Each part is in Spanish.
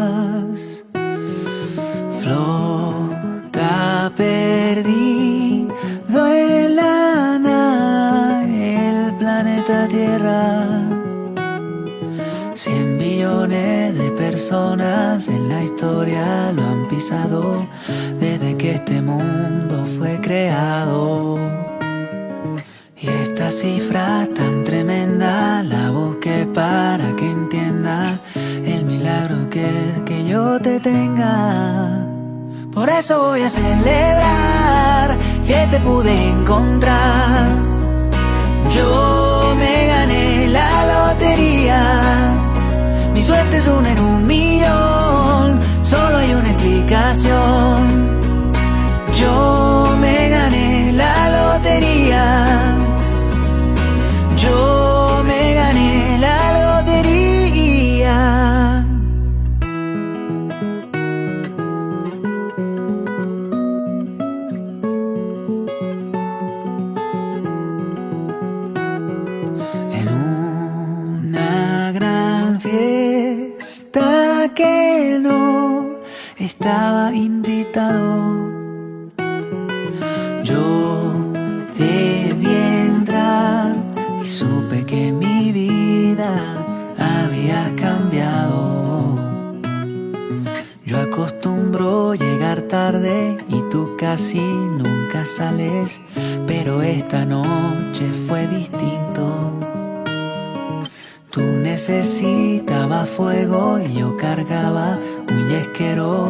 estrellas. Flota perdido en el planeta Tierra. Cien billones de personas en la historia lo han pisado desde que este mundo fue creado. Y esta cifra tan tremenda la busqué para que yo te tenga. Por eso voy a celebrar que te pude encontrar. Yo me gané la lotería. Mi suerte es una en que no estaba invitado. Yo debí entrar y supe que mi vida había cambiado. Yo acostumbro llegar tarde y tú casi nunca sales, pero esta noche fue distinto. Tú necesitabas fuego y yo cargaba un yesquero.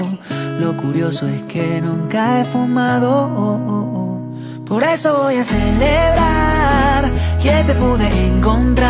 Lo curioso es que nunca he fumado. Por eso voy a celebrar que te pude encontrar.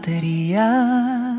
batería